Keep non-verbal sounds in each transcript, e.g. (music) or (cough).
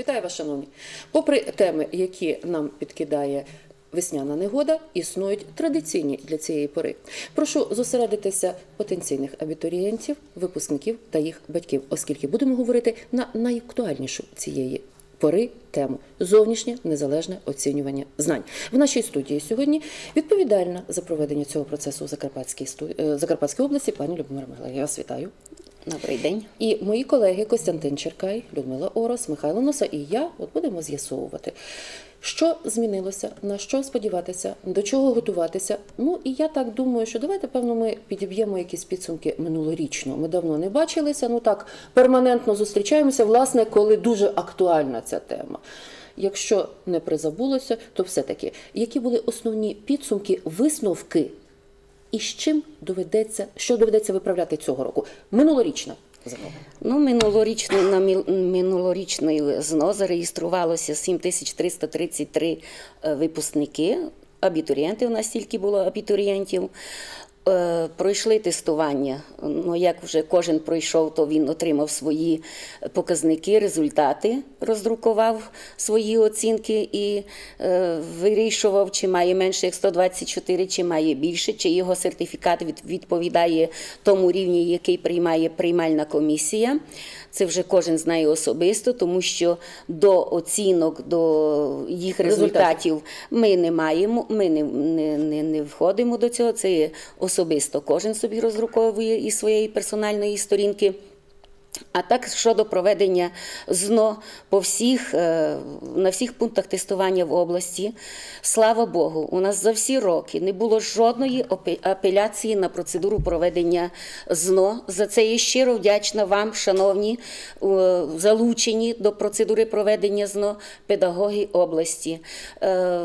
Вітаю вас, шановні. Попри теми, які нам підкидає весняна негода, існують традиційні для цієї пори. Прошу зосередитися потенційних абітурієнтів, випускників та їх батьків, оскільки будемо говорити на найактуальнішу цієї пори тему зовнішнє незалежне оцінювання знань. В нашій студії сьогодні відповідальна за проведення цього процесу у Закарпатській е, Закарпатській області пані Любомира Михайло. Я вас вітаю. Добрий день. І мої колеги Костянтин Черкай, Людмила Орос, Михайло Носа і я от будемо з'ясовувати, що змінилося, на що сподіватися, до чого готуватися. Ну і я так думаю, що давайте, певно, ми підіб'ємо якісь підсумки минулорічно. Ми давно не бачилися, ну так перманентно зустрічаємося, власне, коли дуже актуальна ця тема. Якщо не призабулося, то все-таки які були основні підсумки, висновки і з чим доведеться, що доведеться виправляти цього року? Минулорічна. Ну, минулорічно на минулорічний ЗНО зареєструвалося 7333 е, випускники. Абітурієнти у нас тільки було абітурієнтів. Е, Пройшли тестування. Ну, як вже кожен пройшов, то він отримав свої показники, результати, роздрукував свої оцінки і е, вирішував, чи має менше як 124, чи має більше, чи його сертифікат відповідає тому рівні, який приймає приймальна комісія. Це вже кожен знає особисто, тому що до оцінок, до їх результатів ми не маємо, ми не, не, не, не входимо до цього. Це є особисто кожен собі розруковує із своєї персональної сторінки. А так щодо проведення ЗНО по всіх, е, на всіх пунктах тестування в області, слава Богу, у нас за всі роки не було жодної апеляції на процедуру проведення ЗНО. За це я щиро вдячна вам, шановні, е, залучені до процедури проведення ЗНО педагоги області, Е,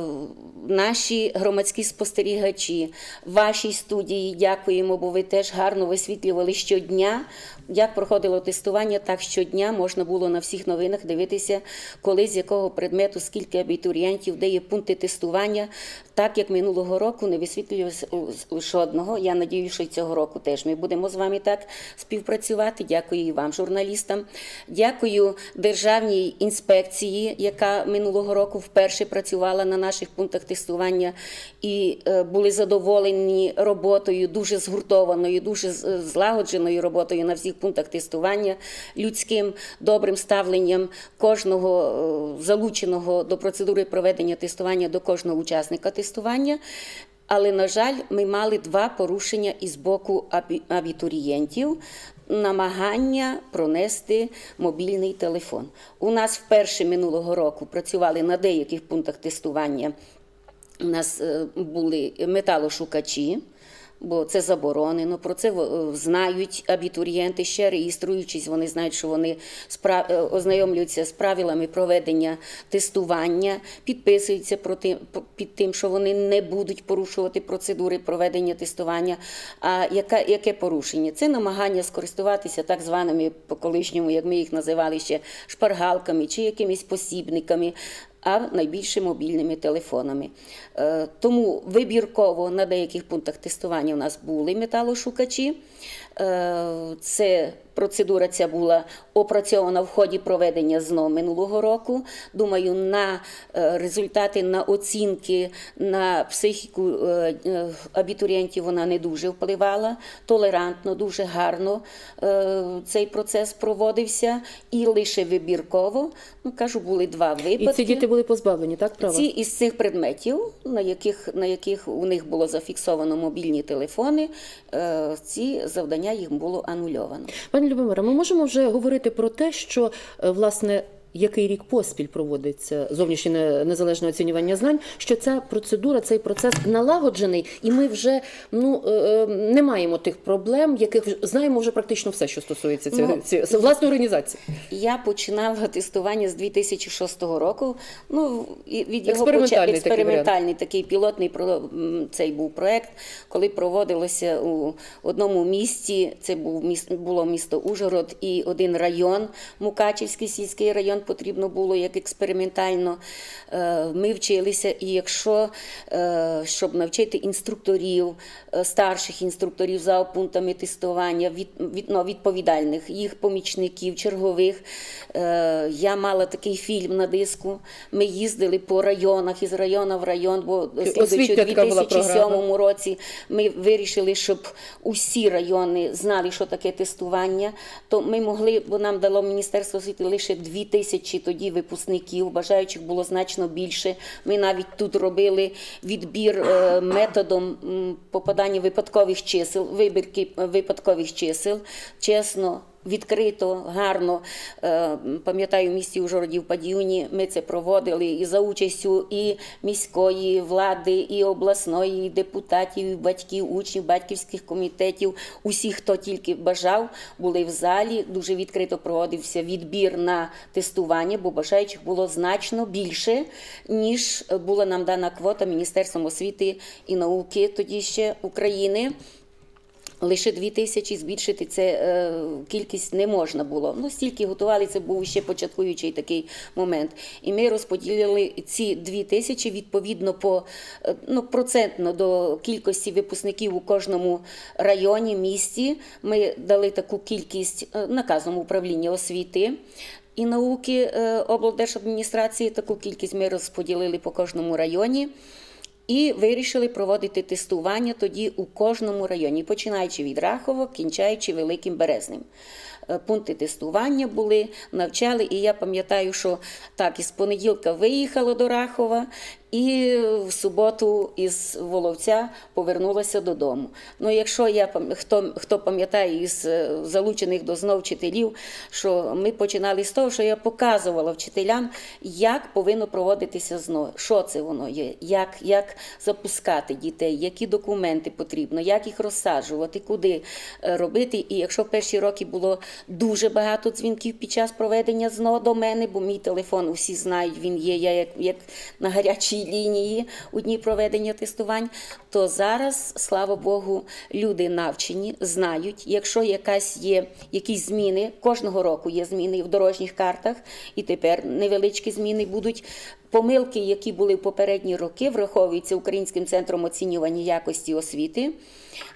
наші громадські спостерігачі, вашій студії дякуємо, бо ви теж гарно висвітлювали щодня. Як проходило тестування, так щодня можна було на всіх новинах дивитися, коли з якого предмету, скільки абітурієнтів, де є пункти тестування. Так як минулого року не висвітлювалося жодного. Я надію, що й цього року теж ми будемо з вами так співпрацювати. Дякую і вам, журналістам. Дякую Державній інспекції, яка минулого року вперше працювала на наших пунктах тестування і е, були задоволені роботою, дуже згуртованою, дуже злагодженою роботою на всіх пунктах тестування, людським добрим ставленням кожного е, залученого до процедури проведення тестування, до кожного учасника тестування. Але, на жаль, ми мали два порушення із боку абітурієнтів. Намагання пронести мобільний телефон. У нас вперше минулого року працювали на деяких пунктах тестування. У нас е, були металошукачі, бо це заборонено. Про це е, знають абітурієнти, ще реєструючись, вони знають, що вони е, ознайомлюються з правилами проведення тестування, підписуються під тим, що вони не будуть порушувати процедури проведення тестування. А яка, яке порушення? Це намагання скористуватися так званими по колишньому, як ми їх називали ще шпаргалками чи якимись посібниками а найбільше мобільними телефонами. Е, Тому вибірково на деяких пунктах тестування у нас були металошукачі. Е, Це процедура ця була опрацьована в ході проведення ЗНО минулого року. Думаю, на е, результати, на оцінки, на психіку е, абітурієнтів вона не дуже впливала. Толерантно, дуже гарно цей процес проводився і лише вибірково. Ну кажу, були два випадки. І ці діти були позбавлені, так права? Ці із цих предметів, на яких, на яких у них було зафіксовано мобільні телефони, ці завдання їх було анульовано. Пані Любомира, ми можемо вже говорити про те, що е, власне. Який рік поспіль проводиться зовнішнє не- незалежне оцінювання знань, що ця процедура, цей процес налагоджений, і ми вже ну е, е, не маємо тих проблем, яких знаємо вже практично все, що стосується цього Ну, власної організації. Я починала тестування з 2006 року. Ну, від його Експериментальний такий експериментальний такий пілотний про- цей був проект, коли проводилося у одному місті. Це був міс- було місто Ужгород і один район, Мукачівський сільський район потрібно було як експериментально. Е, Ми вчилися, і якщо е, щоб навчити інструкторів, е, старших інструкторів за пунктами тестування, від, від, ну, відповідальних, їх помічників, чергових. Я мала такий фільм на диску. Ми їздили по районах із району в район, бо слідуючи у освітня 2007 році ми вирішили, щоб усі райони знали, що таке тестування. То ми могли, бо нам дало Міністерство освіти лише дві тисячі тоді випускників, бажаючих було значно більше. Ми навіть тут робили відбір е, методом попадання випадкових чисел, вибірки е, випадкових чисел. Чесно, відкрито, гарно. Е, Пам'ятаю, в місті Ужгороді в Падіюні ми це проводили і за участю і міської влади, і обласної, і депутатів, і батьків, учнів, батьківських комітетів. Усі, хто тільки бажав, були в залі. Дуже відкрито проводився відбір на тестування, бо бажаючих було значно більше, ніж була нам дана квота Міністерством освіти і науки тоді ще України. Лише дві тисячі збільшити це е, кількість не можна було. Ну, стільки готували, це був ще початкуючий такий момент. І ми розподілили ці дві тисячі відповідно по е, ну, процентно до кількості випускників у кожному районі, місті. Ми дали таку кількість е, наказом управління освіти. І науки е, облдержадміністрації таку кількість ми розподілили по кожному районі. І вирішили проводити тестування тоді у кожному районі, починаючи від Рахова, кінчаючи Великим Березним. Е, Пункти тестування були, навчали, і я пам'ятаю, що так, із понеділка виїхала до Рахова, і в суботу із Воловця повернулася додому. Ну, якщо я хто, хто пам'ятає із е, залучених до знов вчителів, що ми починали з того, що я показувала вчителям, як повинно проводитися ЗНО, що це воно є, як, як запускати дітей, які документи потрібно, як їх розсаджувати, куди е, робити. І якщо перші роки було дуже багато дзвінків під час проведення ЗНО до мене, бо мій телефон усі знають, він є, я як, як на гарячій лінії у дні проведення тестувань, то зараз, слава Богу, люди навчені, знають, якщо якась є якісь зміни, кожного року є зміни в дорожніх картах, і тепер невеличкі зміни будуть. Помилки, які були в попередні роки, враховуються Українським центром оцінювання якості освіти.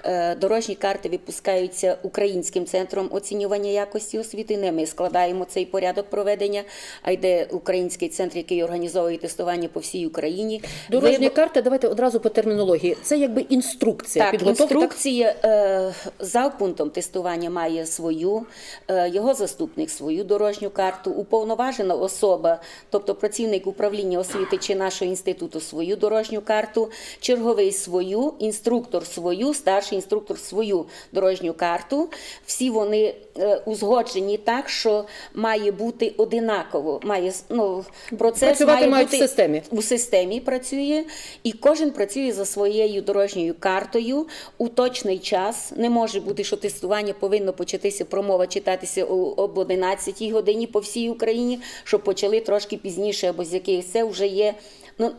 Е, Дорожні карти випускаються Українським центром оцінювання якості освіти. Не ми складаємо цей порядок проведення, а йде Український центр, який організовує тестування по всій Україні. Дорожня Вибо- карта, давайте одразу по термінології. Це якби інструкція. так, підготовка. так? інструкція е, завпунктом тестування має свою, е, його заступник свою дорожню карту, уповноважена особа, тобто працівник управління освіти чи нашого інституту свою дорожню карту, черговий свою, інструктор свою, старший інструктор свою дорожню карту. Всі вони е, узгоджені так, що має бути одинаково. Має ну, процес Працювати має бути в системі. у системі працює, і кожен працює за своєю дорожньою картою у точний час. Не може бути, що тестування повинно початися промова читатися об 11 годині по всій Україні, щоб почали трошки пізніше, або з якихось це вже є. Ну,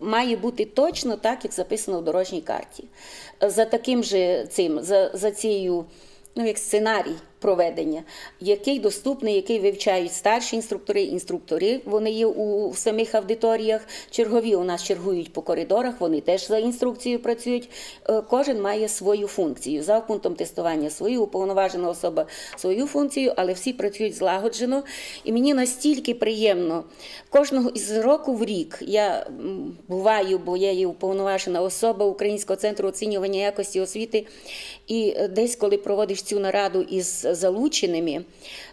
має бути точно так, як записано в дорожній карті. За таким же цим, за, за цією, ну як сценарій проведення, який доступний, який вивчають старші інструктори, інструктори. Вони є у самих аудиторіях. Чергові у нас чергують по коридорах, вони теж за інструкцією працюють. Е, Кожен має свою функцію. За пунктом тестування свою, уповноважена особа свою функцію, але всі працюють злагоджено. І мені настільки приємно кожного із року в рік я буваю, бо я є уповноважена особа Українського центру оцінювання якості освіти. І е, десь, коли проводиш цю нараду із залученими,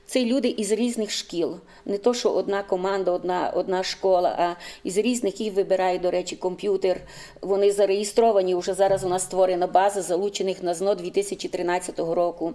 це люди із різних шкіл. Не то, що одна команда, одна, одна школа, а із різних їх вибирає, до речі, комп'ютер. Вони зареєстровані. Вже зараз у нас створена база залучених на ЗНО 2013 року.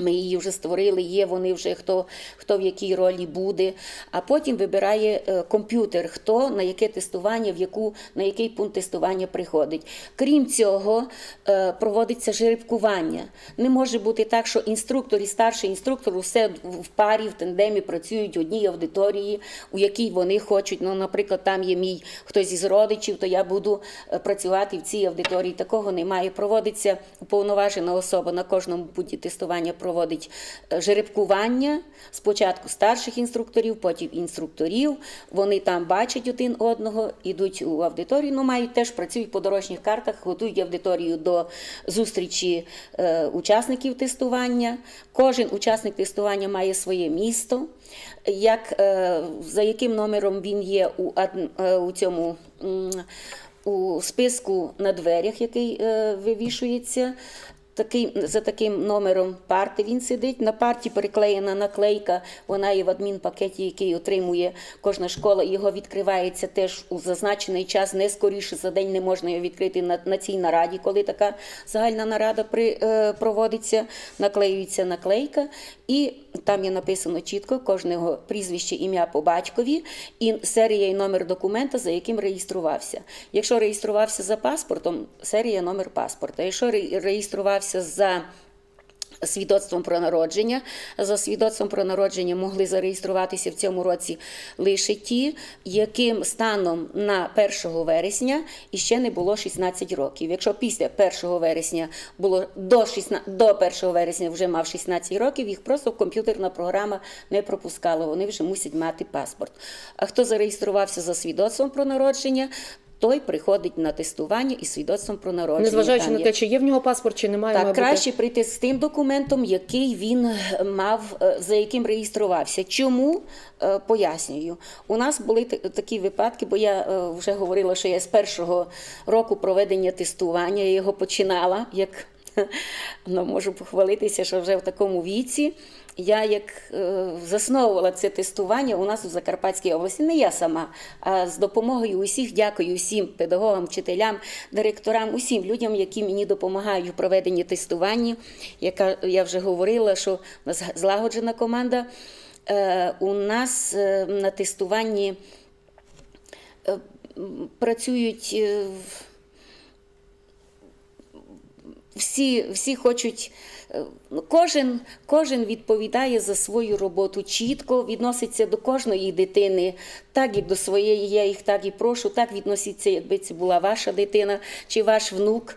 Ми її вже створили, є вони вже хто, хто в якій ролі буде. А потім вибирає е, комп'ютер, хто на яке тестування, в яку, на який пункт тестування приходить. Крім цього, е, проводиться жеребкування. Не може бути так, що інструктор і старший інструктор усе в парі, в тандемі працюють в одній аудиторії, у якій вони хочуть. Ну, наприклад, там є мій хтось із родичів, то я буду е, працювати в цій аудиторії. Такого немає. Проводиться уповноважена особа на кожному пункті тестування. Проводить е, жеребкування. Спочатку старших інструкторів, потім інструкторів. Вони там бачать один одного, йдуть у аудиторію. Ну, мають теж працюють по дорожніх картах, готують аудиторію до зустрічі е, учасників тестування. Кожен учасник тестування має своє місто. Як, е, за яким номером він є у, е, у цьому. у списку на дверях, який е, вивішується. Такий, за таким номером парти він сидить. На парті приклеєна наклейка, вона є в адмінпакеті, який отримує кожна школа. Його відкривається теж у зазначений час, не скоріше за день не можна його відкрити на, на цій нараді, коли така загальна нарада при, е, проводиться. Наклеюється наклейка, і там є написано чітко кожного прізвище, ім'я по батькові і серія і номер документа, за яким реєструвався. Якщо реєструвався за паспортом, серія номер паспорта. Якщо ре- реєструвався за Свідоцтвом про народження. За свідоцтвом про народження могли зареєструватися в цьому році лише ті, яким станом на 1 вересня іще не було 16 років. Якщо після 1 вересня було до 16, до 1 вересня вже мав 16 років, їх просто комп'ютерна програма не пропускала. Вони вже мусять мати паспорт. А хто зареєструвався за свідоцтвом про народження? Той приходить на тестування із свідоцтвом про народження. Незважаючи Там на є- те, чи є в нього паспорт, чи немає, так, бути- краще прийти з тим документом, який він мав, е, за яким реєструвався. Чому Е, пояснюю? У нас були такі випадки, бо я е, вже говорила, що я з першого року проведення тестування я його починала, як (laughs) ну, можу похвалитися, що вже в такому віці. Я як е, засновувала це тестування у нас у Закарпатській області, не я сама, а з допомогою усіх, дякую всім педагогам, вчителям, директорам, усім людям, які мені допомагають у проведенні тестування. Яка я вже говорила, що у нас злагоджена команда. Е, у нас е, на тестуванні працюють. всі, всі хочуть, кожен, кожен відповідає за свою роботу чітко, відноситься до кожної дитини, так як до своєї, я їх так і прошу, так відносіться, якби це була ваша дитина чи ваш внук.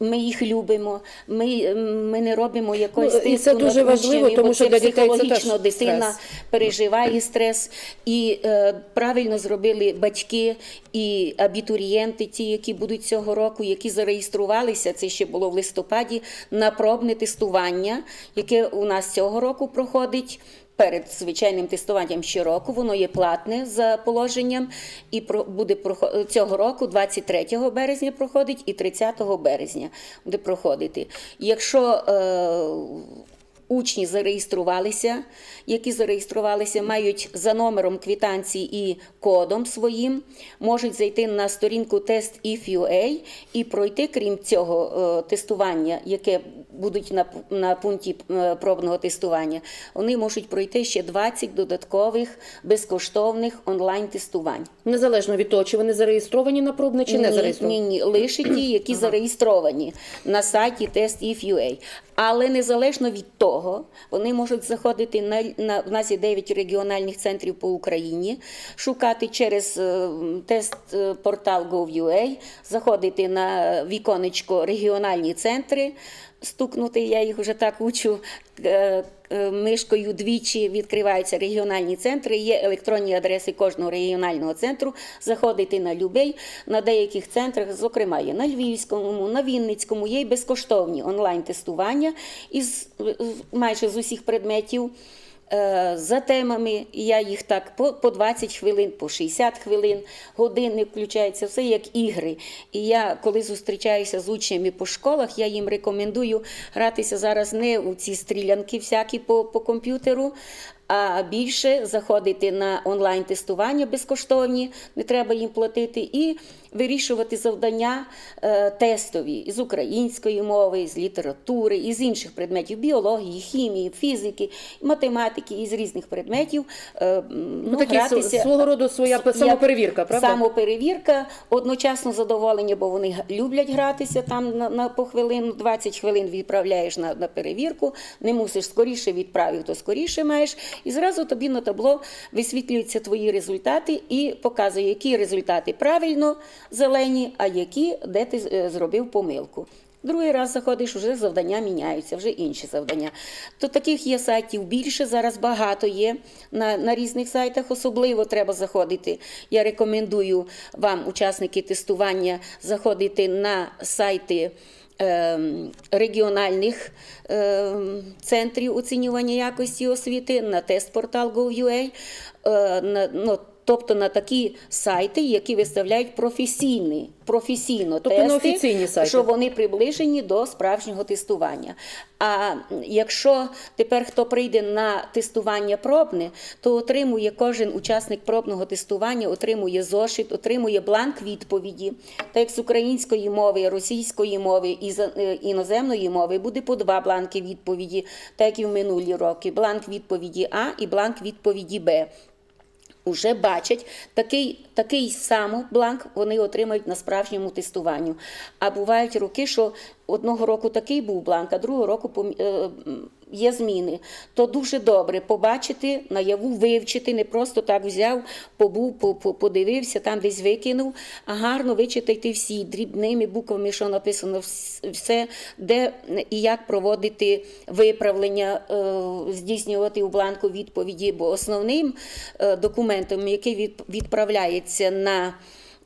Ми їх любимо, ми, ми не робимо якоїсь Ну, і це дуже важливо, тому що для дітей це теж дитина стрес. переживає стрес, і е, правильно зробили батьки і абітурієнти, ті, які будуть цього року, які зареєструвалися. Це ще було в листопаді на пробне тестування, яке у нас цього року проходить. Перед звичайним тестуванням щороку воно є платне за положенням, і про буде цього року, 23 березня, проходить і 30 березня буде проходити. Якщо е, Учні зареєструвалися, які зареєструвалися, мають за номером квитанції і кодом своїм, можуть зайти на сторінку test.if.ua і пройти, крім цього е, тестування, яке будуть на, на пункті е, пробного тестування, вони можуть пройти ще 20 додаткових безкоштовних онлайн-тестувань. Незалежно від того, чи вони зареєстровані на пробне, чи не Ні, зареєстровані. Ні, ні, лише ті, які зареєстровані на сайті test.if.ua. Але незалежно від того, вони можуть заходити на, на в нас є 9 регіональних центрів по Україні, шукати через е, тест е, портал Gov.ua, заходити на віконечко регіональні центри. Стукнути, я їх вже так учу е, мишкою двічі відкриваються регіональні центри, є електронні адреси кожного регіонального центру. Заходити на любий. На деяких центрах, зокрема, є на Львівському, на Вінницькому, є й безкоштовні онлайн-тестування із е, майже з усіх предметів. Е, За темами я їх так по, по 20 хвилин, по 60 хвилин, години включається, все як ігри. І я, коли зустрічаюся з учнями по школах, я їм рекомендую гратися зараз не у ці стрілянки всякі по, по комп'ютеру, а більше заходити на онлайн-тестування безкоштовні, не треба їм платити, і вирішувати завдання е, тестові з української мови, з літератури, із інших предметів біології, хімії, фізики, математики, із різних предметів. е, ну, такі гратися. свого роду своя самоперевірка, правда? Самоперевірка, одночасно задоволення, бо вони люблять гратися там на, на по хвилину, 20 хвилин відправляєш на, на перевірку, не мусиш скоріше відправив, то скоріше маєш. І зразу тобі на табло висвітлюються твої результати і показує, які результати правильно зелені, а які де ти е, зробив помилку. Другий раз заходиш, вже завдання міняються, вже інші завдання. То таких є сайтів більше, зараз багато є на, на різних сайтах. Особливо треба заходити. Я рекомендую вам, учасники тестування, заходити на сайти. ем, Регіональних ем, центрів оцінювання якості освіти на тест-портал Gov.ua, е, на, ну, тобто на такі сайти, які виставляють професійні, професійно Тобто на тести, офіційні сайти. що вони приближені до справжнього тестування. А якщо тепер хто прийде на тестування пробне, то отримує кожен учасник пробного тестування, отримує зошит, отримує бланк відповіді. З української мови, російської мови і е, іноземної мови буде по два бланки відповіді, так як і в минулі роки. Бланк відповіді А і бланк відповіді Б уже бачать такий, такий самий бланк вони отримають на справжньому тестуванню. А бувають роки, що одного року такий був бланк, а другого року е, є зміни. То дуже добре побачити, наяву вивчити, не просто так взяв, побув, по- по- подивився, там десь викинув, а гарно вичитайте всі дрібними буквами, що написано все, де і як проводити виправлення, е, здійснювати у бланку відповіді, бо основним е, документом, який відправляється на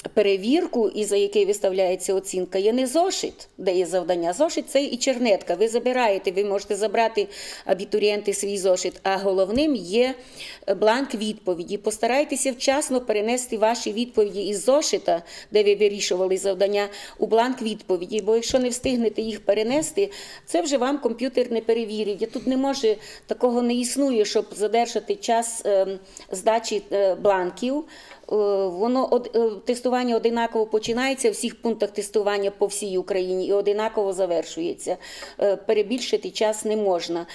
перевірку і за який виставляється оцінка, є не зошит, де є завдання. Зошит це і чернетка. Ви забираєте, ви можете забрати абітурієнти свій зошит, а головним є бланк відповіді. Постарайтеся вчасно перенести ваші відповіді із зошита, де ви вирішували завдання, у бланк відповіді. Бо якщо не встигнете їх перенести, це вже вам комп'ютер не перевірить. Тут не може такого не існує, щоб задержати час ем, здачі е, бланків. Е, Воно е, тестування одинаково починається в всіх пунктах тестування по всій Україні і одинаково завершується. Е, Перебільшити час не можна.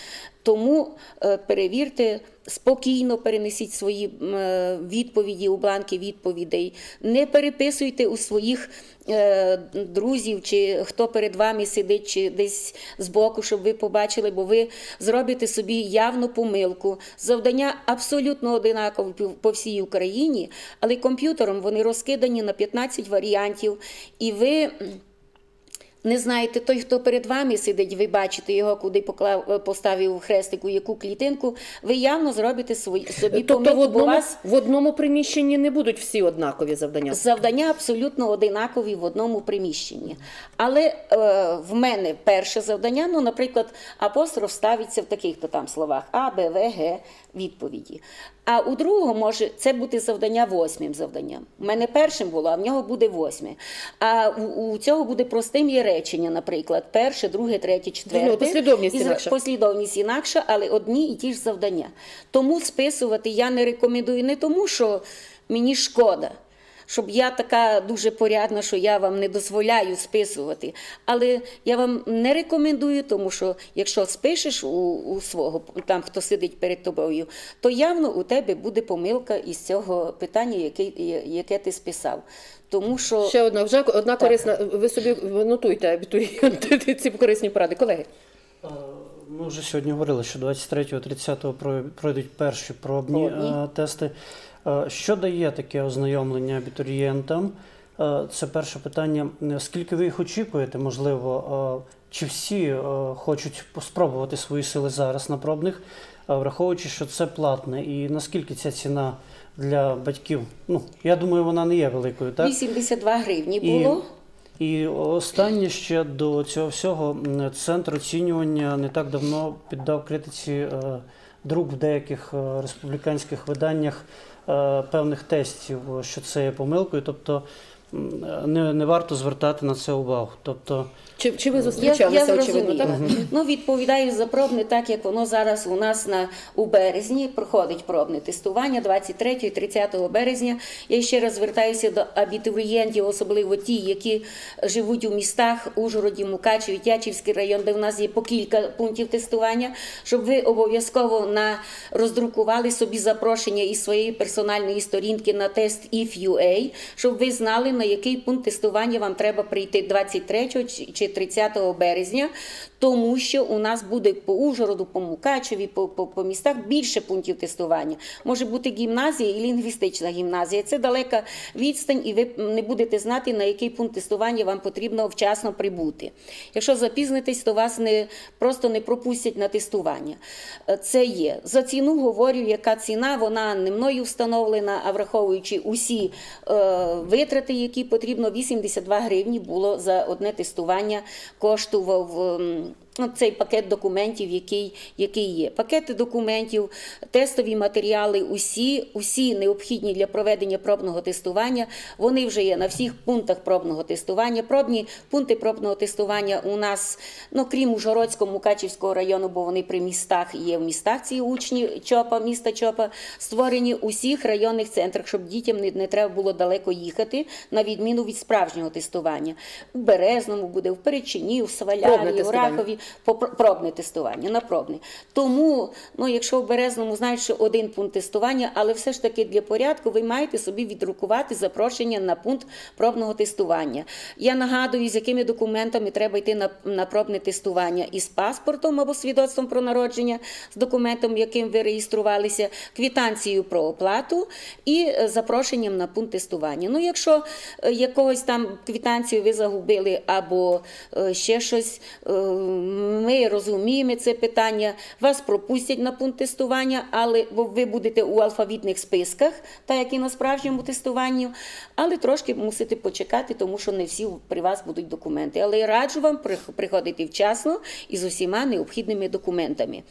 Тому е, перевірте спокійно, перенесіть свої е, відповіді у бланки відповідей. Не переписуйте у своїх е, друзів, чи хто перед вами сидить, чи десь збоку, щоб ви побачили, бо ви зробите собі явну помилку. Завдання абсолютно одинакові по- всій Україні, але комп'ютером вони розкидані на 15 варіантів, і ви. Не знаєте, той, хто перед вами сидить, ви бачите його, куди поклав, е, поставив хрестик, у яку клітинку, ви явно зробите свої, собі Тобто в помилку, бо одному, вас в одному приміщенні не будуть всі однакові завдання. завдання абсолютно одинакові в одному приміщенні. Але е, в мене перше завдання, ну, наприклад, апостроф ставиться в таких-то там словах А, Б, В, Г відповіді. А у другого може це бути завдання восьмим завданням. У мене першим було, а в нього буде восьме. А у, у цього буде простим є речення, наприклад, перше, друге, третє, четверте. Ну, послідовність інакша. послідовність інакша, але одні і ті ж завдання. Тому списувати я не рекомендую не тому, що мені шкода. Щоб я така дуже порядна, що я вам не дозволяю списувати. Але я вам не рекомендую, тому що якщо спишеш у, у свого там, хто сидить перед тобою, то явно у тебе буде помилка із цього питання, яке, яке ти списав. Тому що Ще одна вже одна корисна. Ви собі нотуйте абітурієнти (laughs) ці корисні поради, колеги. Ми вже сьогодні говорили, що 23-30 прой- пройдуть перші пробні Пробні. тести. Е, Що дає таке ознайомлення абітурієнтам? Е, Це перше питання. Скільки ви їх очікуєте? Можливо, е, чи всі хочуть спробувати свої сили зараз на пробних, враховуючи, що це платне, і наскільки ця ціна для батьків? Ну, я думаю, вона не є великою, так? 82 гривні було. і останнє ще до цього всього центр оцінювання не так давно піддав критиці друк в деяких республіканських виданнях певних тестів, що це є помилкою. Тобто не, не варто звертати на це увагу. Тобто, Чи, чи ви Я, зустрічалися, я очевидно, так? зрозуміла. Ну, відповідаю за пробне, так як воно зараз у нас на, у березні проходить пробне тестування 23 і 30 березня. Я ще раз звертаюся до абітурієнтів, особливо ті, які живуть у містах Ужгороді, Мукачеві, Тячівський район, де в нас є по кілька пунктів тестування, щоб ви обов'язково на роздрукували собі запрошення із своєї персональної сторінки на тест IF.UA, щоб ви знали, на який пункт тестування вам треба прийти 23 чи- чи 30 березня, тому що у нас буде по Ужгороду, по Мукачеві, по, по, по містах більше пунктів тестування. Може бути гімназія і лінгвістична гімназія. Це далека відстань, і ви не будете знати, на який пункт тестування вам потрібно вчасно прибути. Якщо запізнитесь, то вас не просто не пропустять на тестування. Це є. За ціну говорю, яка ціна, вона не мною встановлена, а враховуючи усі е, витрати, які потрібно, 82 гривні було за одне тестування, коштував. Ну, цей пакет документів, який, який є. Пакети документів, тестові матеріали, усі, усі необхідні для проведення пробного тестування, вони вже є на всіх пунктах пробного тестування. Пробні пункти пробного тестування у нас, ну крім Ужгородського, Мукачівського району, бо вони при містах є в містах ці учні ЧОПа, міста ЧОПа, створені у всіх районних центрах, щоб дітям не, не треба було далеко їхати, на відміну від справжнього тестування. У Березному буде, в Перечині, Сваляві, в тестування. Ракові пробне тестування, на пробне. Тому, ну, якщо в Березному знають, що один пункт тестування, але все ж таки для порядку ви маєте собі відрукувати запрошення на пункт пробного тестування. Я нагадую, з якими документами треба йти на, на пробне тестування із паспортом або свідоцтвом про народження, з документом, яким ви реєструвалися, квітанцією про оплату і е, запрошенням на пункт тестування. Ну, якщо е, якогось там квітанцію ви загубили або е, ще щось, ми розуміємо це питання, вас пропустять на пункт тестування, але ви будете у алфавітних списках, так як і на справжньому тестуванні, але трошки мусите почекати, тому що не всі при вас будуть документи. Але я раджу вам приходити вчасно і з усіма необхідними документами.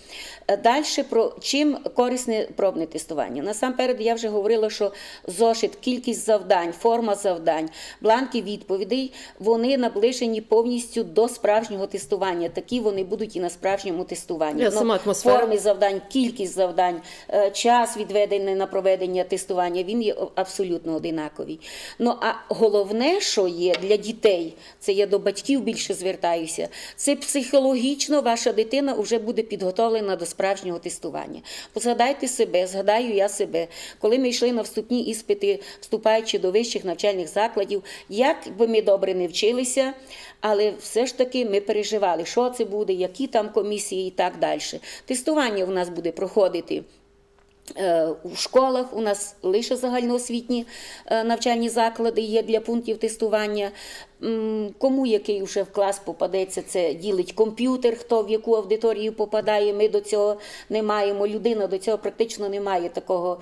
Далі про чим корисне пробне тестування. Насамперед, я вже говорила, що зошит, кількість завдань, форма завдань, бланки відповідей, вони наближені повністю до справжнього тестування. Такі вони будуть і на справжньому тестуванні. Я Ну, сама атмосфера. форми завдань, кількість завдань, е, час відведений на проведення тестування, він є абсолютно одинаковий. Ну а головне, що є для дітей, це я до батьків більше звертаюся. Це психологічно ваша дитина вже буде підготовлена до справжнього тестування. Позгадайте себе, згадаю я себе, коли ми йшли на вступні іспити, вступаючи до вищих навчальних закладів, як би ми добре не вчилися, але все ж таки ми переживали, що це буде, які там комісії і так далі. Тестування у нас буде проходити. Е, У школах у нас лише загальноосвітні е, навчальні заклади є для пунктів тестування. Кому який вже в клас попадеться, це ділить комп'ютер, хто в яку аудиторію попадає. Ми до цього не маємо. Людина до цього практично не має такого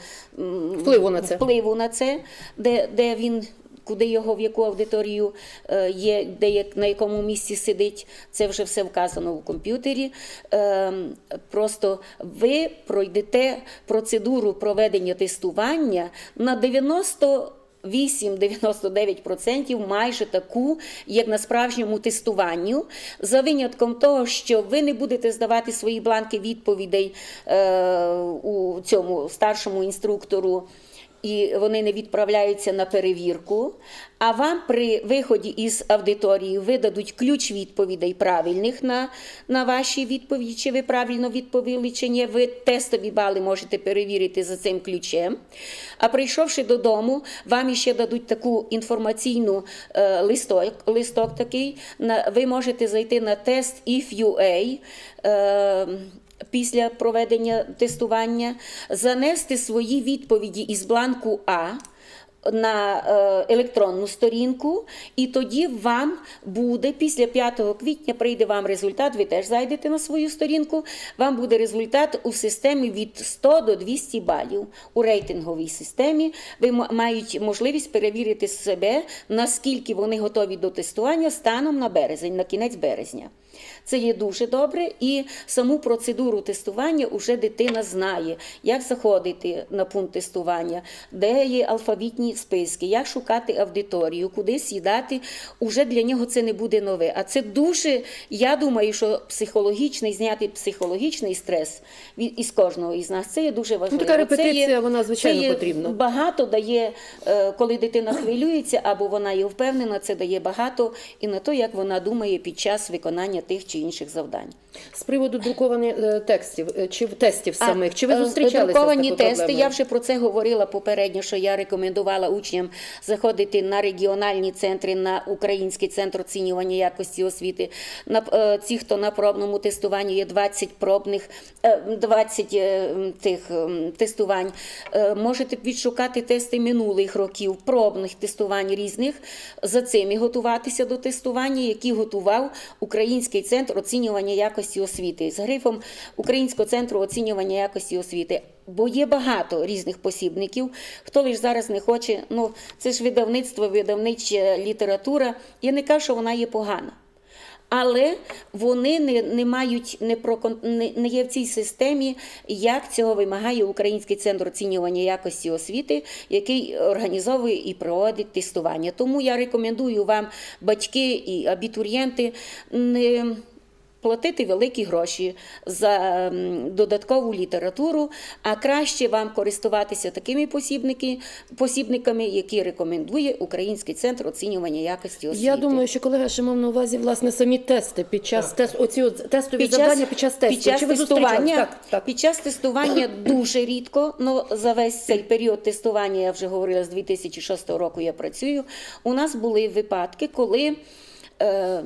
Впливу на це. впливу на це, де, де він. Куди його в яку аудиторію е, є, де на якому місці сидить, це вже все вказано в комп'ютері. Е, Просто ви пройдете процедуру проведення тестування на 90 8-99% майже таку, як на справжньому тестуванню, за винятком того, що ви не будете здавати свої бланки відповідей е, у цьому старшому інструктору. І вони не відправляються на перевірку. А вам при виході із аудиторії видадуть ключ відповідей правильних на, на ваші відповіді, чи ви правильно відповіли, чи ні. Ви тестові бали можете перевірити за цим ключем. А прийшовши додому, вам іще дадуть таку інформаційну е, листок, листок такий. На, ви можете зайти на тест IFUA. Е, Після проведення тестування занести свої відповіді із бланку А на е, електронну сторінку, і тоді вам буде після 5 квітня прийде вам результат. Ви теж зайдете на свою сторінку. Вам буде результат у системі від 100 до 200 балів. У рейтинговій системі ви мають можливість перевірити себе, наскільки вони готові до тестування станом на березень, на кінець березня. Це є дуже добре, і саму процедуру тестування вже дитина знає, як заходити на пункт тестування, де є алфавітні списки, як шукати аудиторію, куди сідати. Уже для нього це не буде нове. А це дуже, я думаю, що психологічний, зняти психологічний стрес із кожного із нас. Це є дуже важливо. Ну, така Це репетиція, вона, звичайно, це є потрібна. Багато дає, е, коли дитина хвилюється або вона є впевнена, це дає багато і на те, як вона думає під час виконання тих чи інших завдань. З приводу друкованих е, текстів е, чи тестів самих, чи ви е, зустрічалися з друковані тести? проблемою? Я вже про це говорила попередньо, що я рекомендувала учням заходити на регіональні центри, на український центр оцінювання якості освіти. На ці, хто на пробному тестуванні є 20 пробних, е, 20 е, тих тестувань. Можете відшукати тести минулих років, пробних тестувань різних, за цим і готуватися до тестування, які готував Український центр оцінювання якості освіти з грифом Українського центру оцінювання якості освіти. Бо є багато різних посібників. Хто лише зараз не хоче, ну це ж видавництво, видавнича література. Я не кажу, що вона є погана. Але вони не, не мають не, про, не, не є в цій системі, як цього вимагає Український центр оцінювання якості освіти, який організовує і проводить тестування. Тому я рекомендую вам, батьки і абітурієнти, не платити великі гроші за додаткову літературу, а краще вам користуватися такими посібники, посібниками, які рекомендує Український центр оцінювання якості освіти. Я думаю, що колега ще мав на увазі власне самі тести під час тест, оці тестові завдання під час тесту. Під час Чи ви тестування, Так, так. Під час тестування дуже рідко, ну за весь цей період тестування, я вже говорила, з 2006 року я працюю. У нас були випадки, коли. Е,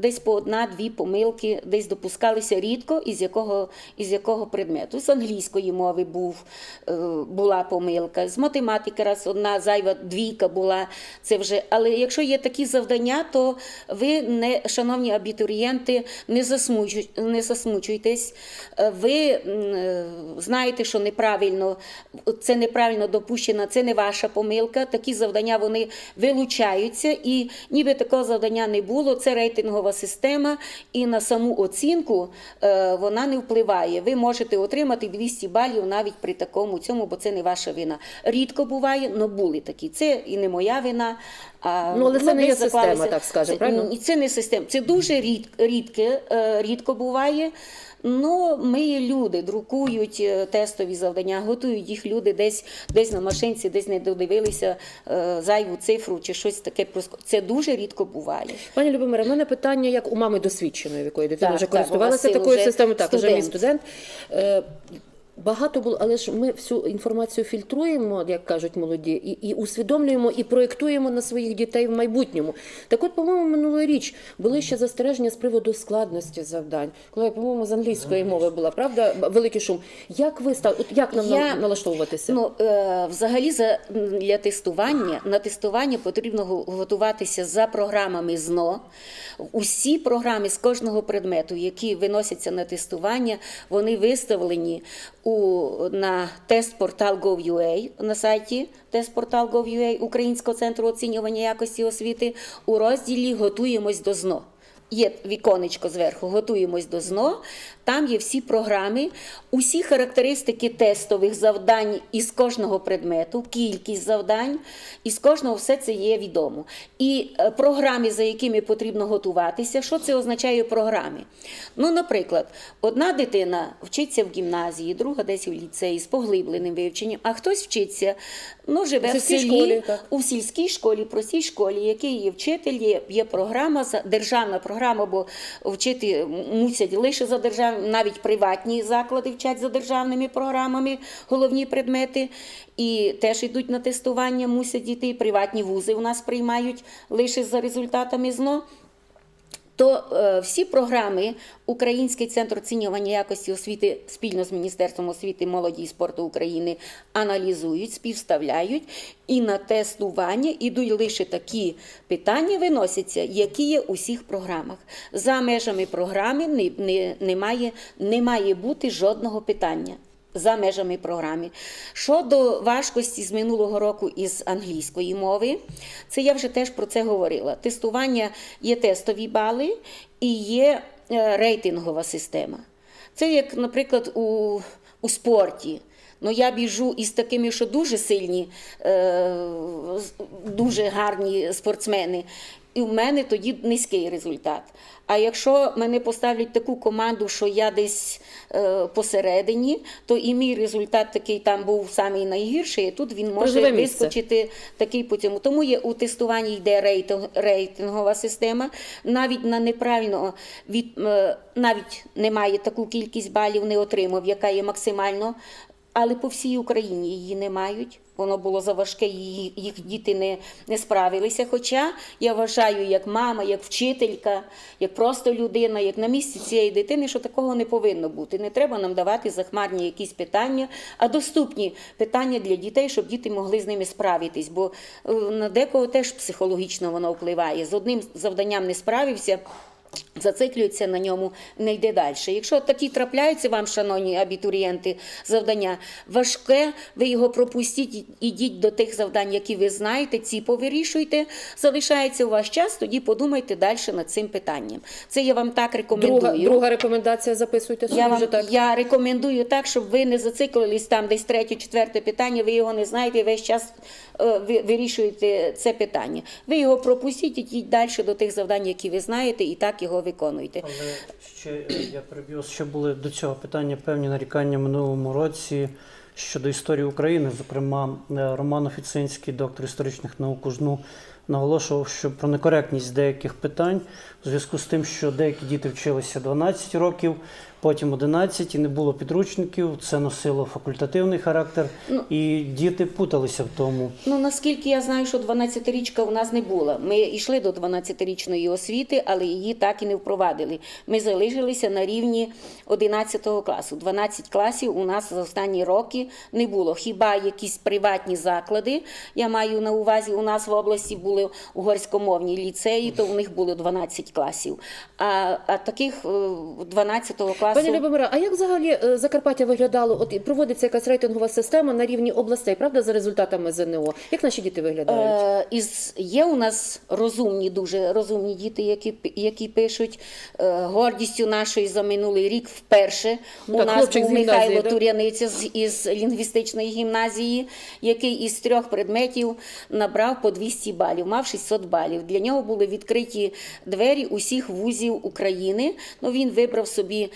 Десь по одна-дві помилки, десь допускалися рідко, із якого, із якого предмету. З англійської мови був, е, була помилка, з математики раз одна зайва двійка була. Це вже. Але якщо є такі завдання, то ви, не, шановні абітурієнти, не, засмучуй, не засмучуйтесь. Е, Ви е, знаєте, що неправильно, це неправильно допущено, це не ваша помилка. Такі завдання вони вилучаються, і ніби такого завдання не було. Це рейтингова система, і на саму оцінку е, вона не впливає. Ви можете отримати 200 балів навіть при такому цьому, бо це не ваша вина. Рідко буває, але були такі. Це і не моя вина. А Ну, але це не є система, так скажемо, Це- правильно? це не система. Це дуже рід, рідке, е, рідко буває. Ну, ми люди, друкують е, тестові завдання, готують їх люди десь, десь на машинці, десь не додивилися е, зайву цифру чи щось таке. Це дуже рідко буває. Пані Любомире, в мене питання як у мами досвідченої, в якої дитина Так, вже так, користувалася такою системою, так, вже мій студент. Багато було, але ж ми всю інформацію фільтруємо, як кажуть молоді, і, і усвідомлюємо і проєктуємо на своїх дітей в майбутньому. Так от, по-моєму, минулоріч були ще застереження з приводу складності завдань. Коли, по-моєму, з англійської мови була, правда, великий шум. Як ви став, от як нам Я- налаштовуватися? Ну, е, взагалі, за, для тестування, на тестування потрібно готуватися за програмами ЗНО. Усі програми з кожного предмету, які виносяться на тестування, вони виставлені у, на тест-портал Gov.ua на сайті тест-портал Gov.ua Українського центру оцінювання якості освіти у розділі Готуємось до ЗНО. Є віконечко зверху, готуємось до ЗНО. Там є всі програми, усі характеристики тестових завдань із кожного предмету, кількість завдань, із кожного все це є відомо. І е, програми, за якими потрібно готуватися, що це означає програми? Ну, наприклад, одна дитина вчиться в гімназії, друга десь у ліцеї з поглибленим вивченням, а хтось вчиться, ну, живе В в селі, школі, у сільській школі, простій школі, який є вчитель, є, є програма, державна програма, бо вчити мусять лише за державними, навіть приватні заклади вчать за державними програмами головні предмети. І теж йдуть на тестування, мусять діти. Приватні вузи у нас приймають лише за результатами ЗНО. То е, всі програми Український центр оцінювання якості освіти спільно з Міністерством освіти, молоді і спорту України аналізують, співставляють, і на тестування ідуть лише такі питання, виносяться, які є у всіх програмах. За межами програми не, не, немає, не має бути жодного питання. За межами програми. Щодо важкості з минулого року із англійської мови, це я вже теж про це говорила. Тестування є тестові бали і є е, рейтингова система. Це як, наприклад, у, у спорті. Ну, я біжу із такими, що дуже сильні, е, дуже гарні спортсмени. І в мене тоді низький результат. А якщо мене поставлять таку команду, що я десь е, посередині, то і мій результат такий там був самий найгірший, і тут він може вискочити такий по цьому. Тому є у тестуванні йде рейтинг, рейтингова система. Навіть на неправильно від е, навіть немає таку кількість балів, не отримав, яка є максимально але по всій Україні її не мають. Воно було заважке, її, їх діти не, не справилися. Хоча я вважаю, як мама, як вчителька, як просто людина, як на місці цієї дитини, що такого не повинно бути. Не треба нам давати захмарні якісь питання, а доступні питання для дітей, щоб діти могли з ними справитись. Бо е, на декого теж психологічно воно впливає. З одним завданням не справився. Зациклюється на ньому, не йде далі. Якщо такі трапляються вам, шановні абітурієнти, завдання важке, ви його пропустіть, ідіть до тих завдань, які ви знаєте, ці повирішуйте. Залишається у вас час, тоді подумайте далі над цим питанням. Це я вам так рекомендую. Друга, друга рекомендація записуйте собі Я вам вже так. я рекомендую так, щоб ви не зациклились там десь третє, четверте питання, ви його не знаєте, весь час вирішуєте це питання. Ви його пропустіть, ідіть далі до тих завдань, які ви знаєте, і так його виконуйте. Але ще е, я переб'ю, ще були до цього питання певні нарікання минулому році щодо історії України. Зокрема, е, Роман Офіцинський, доктор історичних наук УЖНУ, наголошував, що про некоректність деяких питань у зв'язку з тим, що деякі діти вчилися 12 років, потім 11 і не було підручників. Це носило факультативний характер, і діти путалися в тому. Ну наскільки я знаю, що 12-річка у нас не була. Ми йшли до 12-річної освіти, але її так і не впровадили. Ми залишилися на рівні 11 класу. 12 класів у нас за останні роки не було. Хіба якісь приватні заклади? Я маю на увазі, у нас в області були угорськомовні ліцеї, то у них було 12 класів. А, а таких е, 12 класу Пані Любомира, а як взагалі е, Закарпаття виглядало? От проводиться якась рейтингова система на рівні областей, правда, за результатами ЗНО? Як наші діти виглядають? Е, із, є у нас розумні, дуже розумні діти, які, які пишуть е, гордістю нашої за минулий рік вперше. Ну, у так, нас був Михайло да? Туряниця з, із лінгвістичної гімназії, який із трьох предметів набрав по 200 балів, мав 600 балів. Для нього були відкриті двері усіх вузів України. Ну, він вибрав собі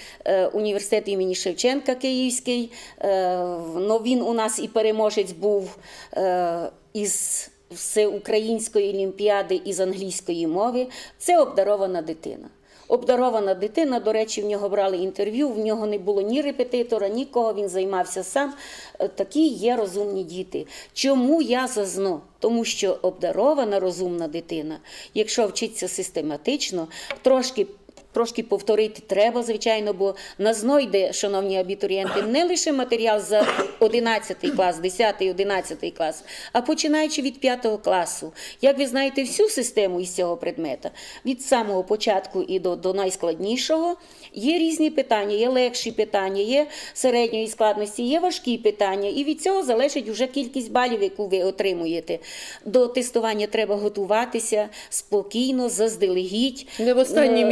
університет імені Шевченка Київський. Е, ну, він у нас і переможець був е, із всеукраїнської олімпіади із англійської мови. Це обдарована дитина. Обдарована дитина, до речі, в нього брали інтерв'ю, в нього не було ні репетитора, нікого, він займався сам. Е, Такі є розумні діти. Чому я зазно? Тому що обдарована розумна дитина, якщо вчиться систематично, трошки Трошки повторити треба, звичайно, бо на ЗНО йде, шановні абітурієнти, не лише матеріал за 11 клас, 10, 11 клас, а починаючи від 5 класу. Як ви знаєте, всю систему із цього предмета, від самого початку і до, до найскладнішого, є різні питання, є легші питання, є середньої складності, є важкі питання, і від цього залежить вже кількість балів, яку ви отримуєте. До тестування треба готуватися спокійно, заздалегідь. Не в останній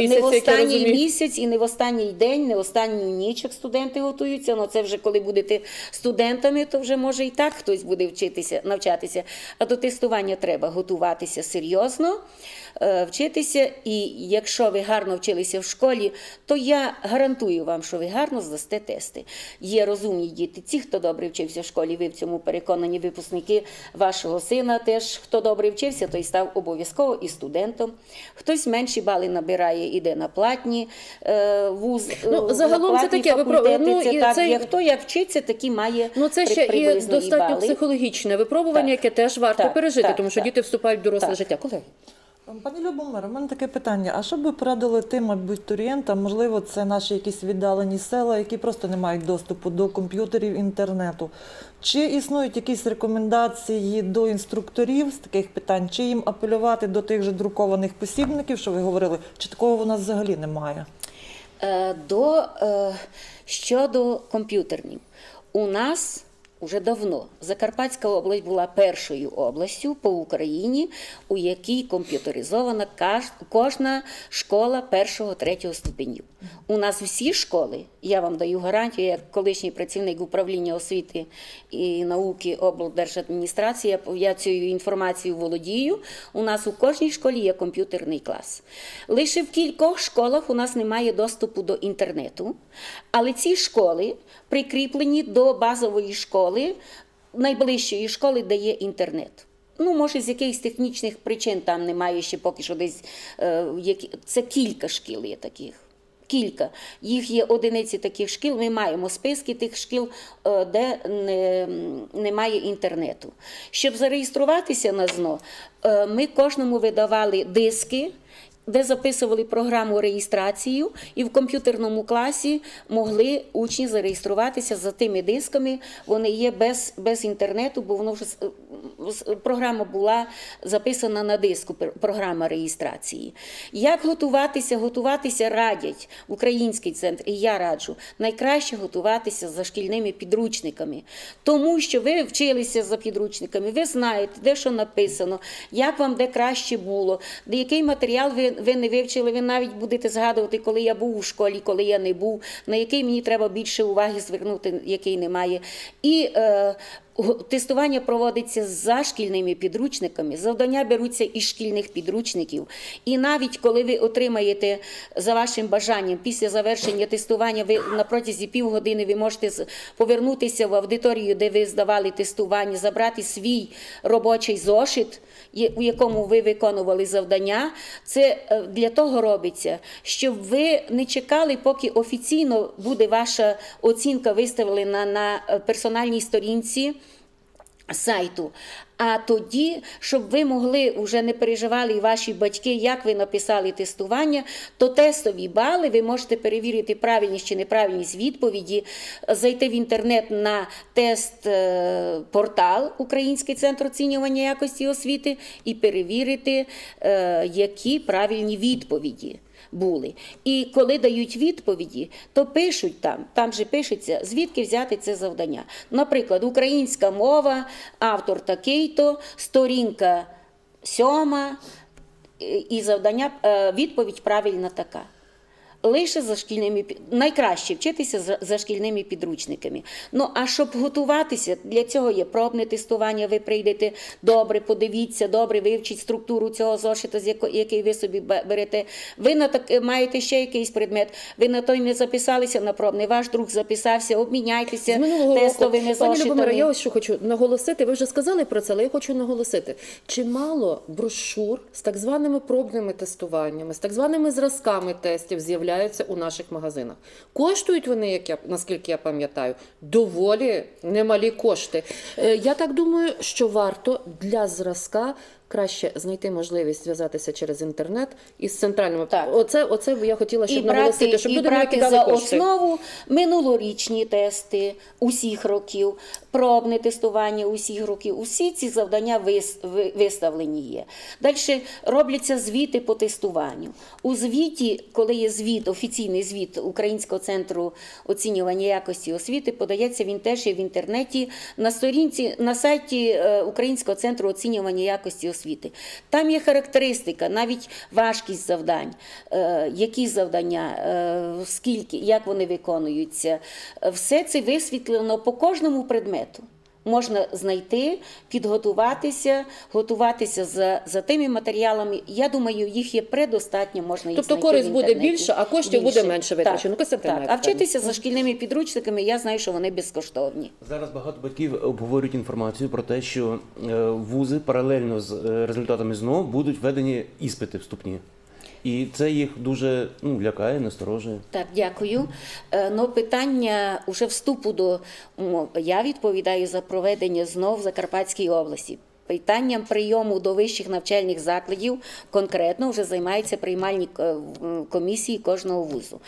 Е, останній розумію. місяць і не в останній день, не в останню ніч, як студенти готуються. Ну це вже коли будете студентами, то вже може і так хтось буде вчитися, навчатися. А до тестування треба готуватися серйозно, е, вчитися. І якщо ви гарно вчилися в школі, то я гарантую вам, що ви гарно здасте тести. Є розумні діти. Ті, хто добре вчився в школі, ви в цьому переконані випускники вашого сина. Теж хто добре вчився, той став обов'язково і студентом. Хтось менші бали набирає, іде на платні е, вуз. е, Ну, загалом це таке, випробування. про- ну, це і так. це- хто як вчиться, такі має Ну це ще і достатньо бали. психологічне випробування, Так. яке теж варто Так, пережити, так, тому що так. діти вступають в доросле Так. життя. Колеги. Пані Любомир, у мене таке питання. А що б ви порадили тим абітурієнтам, можливо, це наші якісь віддалені села, які просто не мають доступу до комп'ютерів, інтернету? Чи існують якісь рекомендації до інструкторів з таких питань, чи їм апелювати до тих же друкованих посібників, що ви говорили, чи такого у нас взагалі немає? Е, До, е, щодо комп'ютерів, у нас уже давно Закарпатська область була першою областю по Україні, у якій комп'ютеризована кожна школа першого третього ступенів. У нас всі школи, я вам даю гарантію, як колишній працівник управління освіти і науки облдержадміністрації, я- цією інформацією володію. У нас у кожній школі є комп'ютерний клас. Лише в кількох школах у нас немає доступу до інтернету, але ці школи прикріплені до базової школи, найближчої школи, де є інтернет. Ну, може, з якихось технічних причин там немає ще поки що десь. Е. Це кілька шкіл є таких. Кілька. Їх є одиниці таких шкіл. Ми маємо списки тих шкіл, е, де не, немає інтернету. Щоб зареєструватися на ЗНО, е, ми кожному видавали диски. Де записували програму реєстрацію, і в комп'ютерному класі могли учні зареєструватися за тими дисками. Вони є без, без інтернету, бо воно вже програма була записана на диску. Програма реєстрації. Як готуватися? Готуватися радять український центр, і я раджу найкраще готуватися за шкільними підручниками, тому що ви вчилися за підручниками, ви знаєте, де що написано, як вам де краще було, де який матеріал ви, ви не вивчили, ви навіть будете згадувати, коли я був у школі, коли я не був, на який мені треба більше уваги звернути, який немає. І е, Тестування проводиться за шкільними підручниками, завдання беруться із шкільних підручників. І навіть коли ви отримаєте за вашим бажанням після завершення тестування, ви на протязі півгодини ви можете повернутися в аудиторію, де ви здавали тестування, забрати свій робочий зошит, у якому ви виконували завдання. Це е, для того робиться, щоб ви не чекали, поки офіційно буде ваша оцінка виставлена на е, персональній сторінці сайту. А тоді, щоб ви могли вже не переживали ваші батьки, як ви написали тестування, то тестові бали ви можете перевірити правильність чи неправильність відповіді, зайти в інтернет на тест е, портал Український центр оцінювання якості освіти і перевірити, е, які правильні відповіді були. І коли дають відповіді, то пишуть там, там же пишеться, звідки взяти це завдання. Наприклад, українська мова, автор такий-то, сторінка сьома, і- завдання, е, відповідь правильна така. Лише за шкільними найкраще вчитися за, шкільними підручниками. Ну а щоб готуватися, для цього є пробне тестування. Ви прийдете добре, подивіться, добре вивчіть структуру цього зошита, з який ви собі берете. Ви на так маєте ще якийсь предмет. Ви на той не записалися на пробний. Ваш друг записався, обміняйтеся З минулого тестовими року, пані Любомира, зошитами. я ось що хочу наголосити. Ви вже сказали про це, але я хочу наголосити. Чимало брошур з так званими пробними тестуваннями, з так званими зразками тестів з'являються у наших магазинах. Коштують вони, як я наскільки я пам'ятаю, доволі немалі кошти. Е, Я так думаю, що варто для зразка. Краще знайти можливість зв'язатися через інтернет із центральними. Так. Оце, оце я хотіла, щоб і брати, щоб і люди не брати кидали за кошти. основу минулорічні тести усіх років, пробне тестування усіх років. Усі ці завдання вис- виставлені є. Далі робляться звіти по тестуванню. У звіті, коли є звіт, офіційний звіт Українського центру оцінювання якості освіти, подається він теж є в інтернеті на сторінці на сайті е, Українського центру оцінювання якості освіти. Там є характеристика, навіть важкість завдань, е, які завдання, е, скільки, як вони виконуються. Все це висвітлено по кожному предмету. Можна знайти, підготуватися, готуватися за, за тими матеріалами. Я думаю, їх є предостатньо. Можна їх Тобто знайти користь в буде більше, а коштів буде менше витрачено. Так, так. А вчитися за шкільними підручниками, я знаю, що вони безкоштовні. Зараз багато батьків обговорюють інформацію про те, що е, вузи паралельно з е, результатами ЗНО будуть введені іспити вступні. І це їх дуже ну, лякає, насторожує. Так, дякую. Ну, питання уже вступу до. Я відповідаю за проведення знов в Закарпатській області. Питанням прийому до вищих навчальних закладів конкретно вже займаються приймальні е, комісії кожного вузу.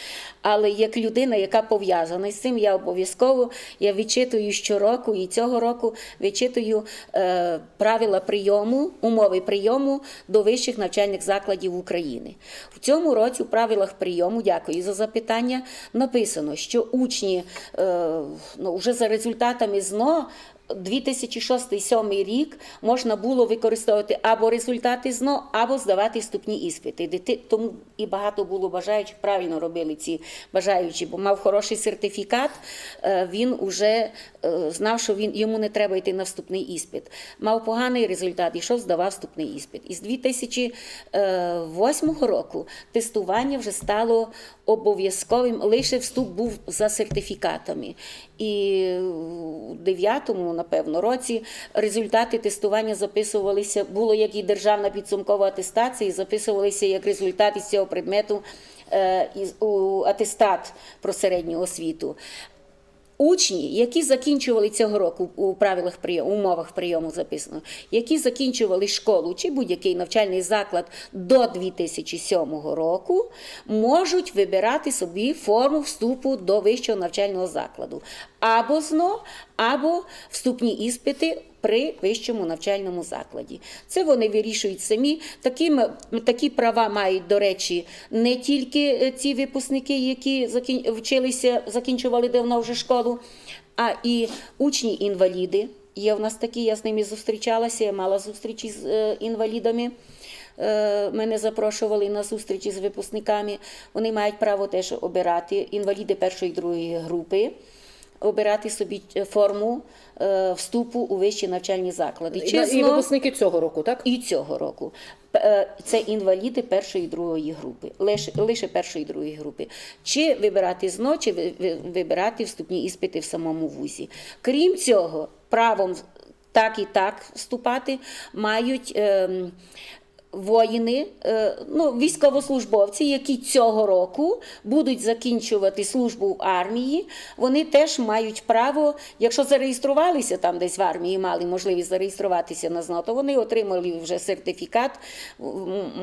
Але як людина, яка пов'язана з цим, я обов'язково я відчитую щороку і цього року відчитую е, правила прийому, умови прийому до вищих навчальних закладів України. В цьому році в правилах прийому, дякую за запитання, написано, що учні е, ну, вже за результатами ЗНО 2006-2007 рік можна було використовувати або результати ЗНО, або здавати вступні іспити. Тому і багато було бажаючих, правильно робили ці бажаючі, бо мав хороший сертифікат, е, він уже е, знав, що він, йому не треба йти на вступний іспит. Мав поганий результат, йшов, здавав вступний іспит. Із 2008 року тестування вже стало обов'язковим, лише вступ був за сертифікатами. І у 9-му, напевно, році результати тестування записувалися, було як і державна підсумкова атестація, і записувалися як результат із цього предмету е, у атестат про середню освіту. Учні, які закінчували цього року у правилах прийому, умовах прийому записано, які закінчували школу чи будь-який навчальний заклад до 2007 року, можуть вибирати собі форму вступу до вищого навчального закладу або ЗНО, або вступні іспити при вищому навчальному закладі. Це вони вирішують самі. Такі, такі права мають, до речі, не тільки е, ці випускники, які вчилися, закінчували давно вже школу, а і учні-інваліди. Є в нас такі, я з ними зустрічалася, я мала зустрічі з е, інвалідами. Е, Мене запрошували на зустрічі з випускниками. Вони мають право теж обирати інваліди першої і другої групи обирати собі е, форму е, вступу у вищі навчальні заклади. І, і випускники цього року, так? і цього року. Е, Це інваліди першої і другої групи, лише, лише першої і другої групи. Чи вибирати ЗНО, чи ви- ви- вибирати вступні іспити в самому вузі. Крім цього, правом так і так вступати мають. Воїни, е, ну, військовослужбовці, які цього року будуть закінчувати службу в армії, вони теж мають право, якщо зареєструвалися там десь в армії, мали можливість зареєструватися на ЗНО, то вони отримали вже сертифікат,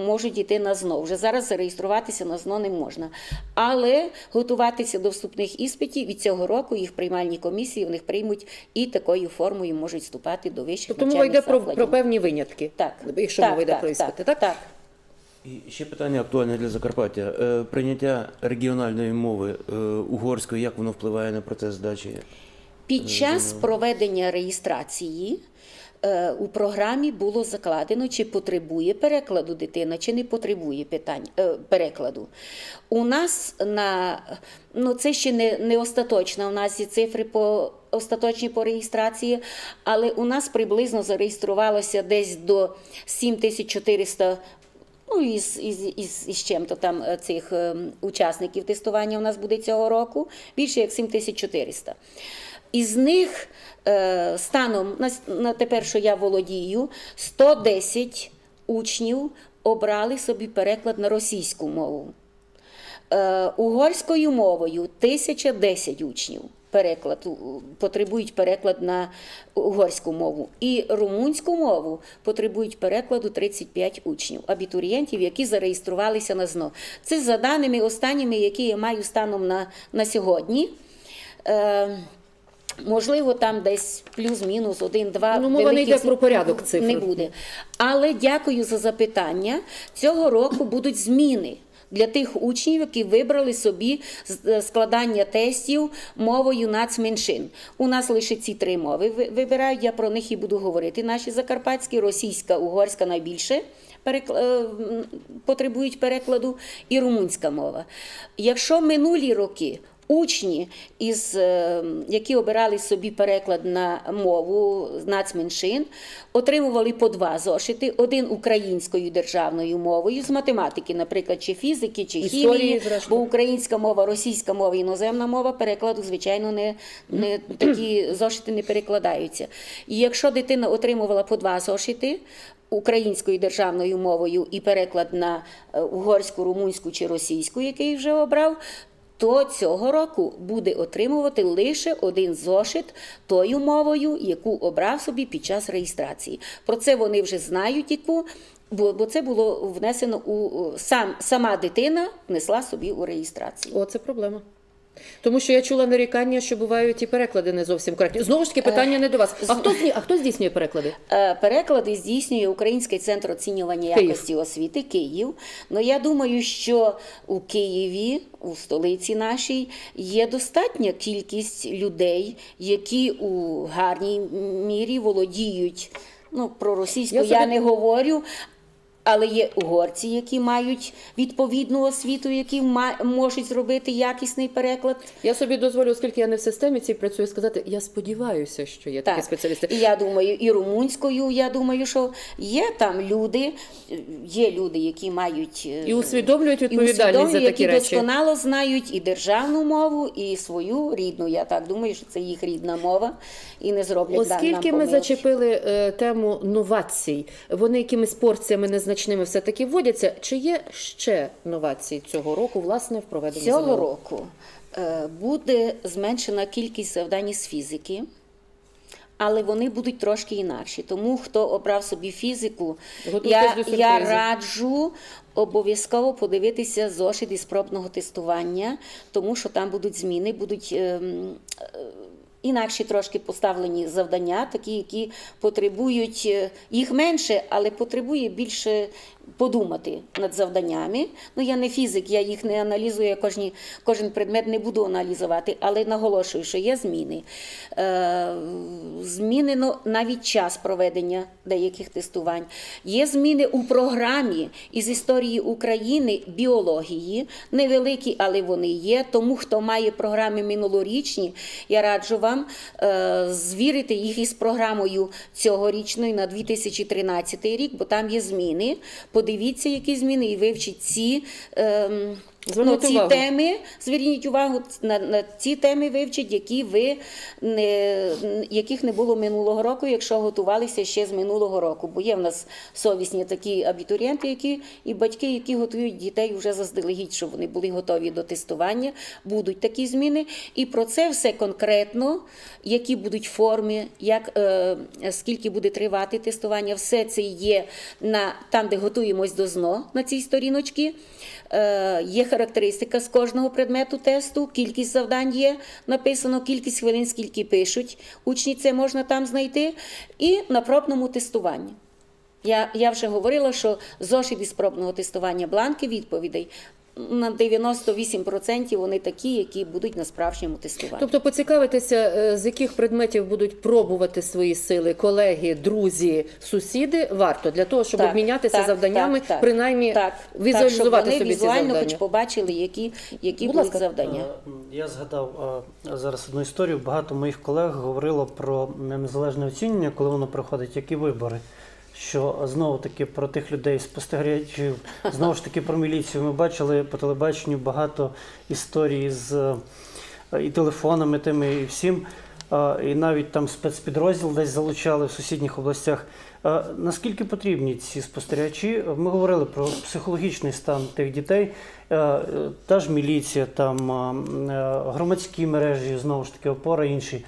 можуть йти на ЗНО. Вже зараз зареєструватися на ЗНО не можна. Але готуватися до вступних іспитів від цього року їх приймальні комісії вони приймуть і такою формою можуть вступати до вищих Тобто мова навчальних йде про, про певні винятки, Так. якщо так, мова йде так, про іспити, так? Так? Так. І ще питання актуальне для Закарпаття. Е, Прийняття регіональної мови е, угорської, як воно впливає на процес здачі? Під час проведення реєстрації е, у програмі було закладено, чи потребує перекладу дитина, чи не потребує питань, е, перекладу. У нас на ну це ще не, не остаточно. У нас є цифри по остаточні по реєстрації, але у нас приблизно зареєструвалося десь до 7400 Ну, із, із, із, із чим-то там е, цих е, учасників тестування у нас буде цього року, більше як 7400. Із них е, станом на, на тепер, що я володію, 110 учнів обрали собі переклад на російську мову. Угорською мовою 1010 учнів переклад, потребують переклад на угорську мову. І румунську мову потребують перекладу 35 учнів, абітурієнтів, які зареєструвалися на ЗНО. Це за даними останніми, які я маю станом на, на сьогодні. Е, Можливо, там десь плюс-мінус один-два. Ну, мова не йде про порядок цифр. Не буде. Але дякую за запитання. Цього року будуть зміни. Для тих учнів, які вибрали собі е, складання тестів мовою нацменшин. У нас лише ці три мови вибирають. Я про них і буду говорити. Наші закарпатські, російська, угорська найбільше е, потребують перекладу, і румунська мова. Якщо минулі роки Учні, із, е, які обирали собі переклад на мову нацменшин, отримували по два зошити: один українською державною мовою з математики, наприклад, чи фізики, чи Історії, хімії, зрештою. бо українська мова, російська мова, іноземна мова перекладу, звичайно, не, не такі зошити не перекладаються. І якщо дитина отримувала по два зошити. Українською державною мовою і переклад на е, угорську, румунську чи російську, який вже обрав, то цього року буде отримувати лише один зошит тою мовою, яку обрав собі під час реєстрації. Про це вони вже знають, яку. Бо, це було внесено у- сам сама дитина внесла собі у реєстрацію. О, це проблема. Тому що я чула нарікання, що бувають і переклади не зовсім коректні. Знову ж таки, питання не до вас. А хто, а хто здійснює переклади? Е, Переклади здійснює Український центр оцінювання Київ. якості освіти Київ. Ну я думаю, що у Києві, у столиці нашій, є достатня кількість людей, які у гарній мірі володіють. Ну, про російську Я я, собі- не говорю. Але є угорці, які мають відповідну освіту, які можуть зробити якісний переклад. Я собі дозволю, оскільки я не в системі цій працюю, сказати, я сподіваюся, що є такі спеціалісти. І я думаю, і румунською, я думаю, що є там люди, є люди, які мають е, І усвідомлюють і відповідальність за такі які речі. досконало знають і державну мову, і свою рідну. Я так думаю, що це їх рідна мова, і не зроблять нам Оскільки ми помилки. зачепили е, тему новацій, вони якимись порціями не значними все-таки вводяться. Чи є ще новації цього року, власне, в проведенні Цього ЗНО? року е, буде зменшена кількість завдань з фізики, але вони будуть трошки інакші. Тому хто обрав собі фізику, я, я раджу обов'язково подивитися зошит із пробного тестування, тому що там будуть зміни, будуть. ем, е, Інакші трошки поставлені завдання, такі, які потребують е, їх менше, але потребує більше подумати над завданнями. Ну, я не фізик, я їх не аналізую, я кожні, кожен предмет не буду аналізувати, але наголошую, що є зміни. Е, змінено навіть час проведення деяких тестувань. Є зміни у програмі із історії України біології, невеликі, але вони є. Тому хто має програми минулорічні, я раджу вам е, звірити їх із програмою цьогорічною на 2013 рік, бо там є зміни. Подивіться, які зміни, і вивчіть ці. ем, Звернути ну, ці увагу. теми, зверніть увагу на, на ці теми вивчіть, які ви не, яких не було минулого року, якщо готувалися ще з минулого року. Бо є в нас совісні такі абітурієнти, які і батьки, які готують дітей вже заздалегідь, щоб вони були готові до тестування. Будуть такі зміни. І про це все конкретно, які будуть форми, як е, скільки буде тривати тестування, все це є на там, де готуємось до ЗНО на цій сторіночці. Е, є характеристика з кожного предмету тесту, кількість завдань є написано, кількість хвилин, скільки пишуть. Учні це можна там знайти. І на пробному тестуванні. Я, я вже говорила, що зошит із пробного тестування бланки відповідей на 98% вони такі, які будуть на справжньому тестуванні. Тобто поцікавитися, е, з яких предметів будуть пробувати свої сили колеги, друзі, сусіди, варто для того, щоб Так, обмінятися так, завданнями, так, принаймні так, візуалізувати так, щоб вони собі ці візуально завдання. хоч побачили, які, які Будь будуть ласка. завдання. Е, Я згадав е, зараз одну історію. Багато моїх колег говорило про незалежне оцінювання, коли воно проходить, як і вибори. Що знову таки про тих людей спостерігачів, знову ж таки про міліцію. Ми бачили по телебаченню багато історій з е, і телефонами тими, і всім. Е, І навіть там спецпідрозділ десь залучали в сусідніх областях. Е, Наскільки потрібні ці спостерігачі? Ми говорили про психологічний стан тих дітей. Та ж міліція, там громадські мережі, знову ж таки, опора інші.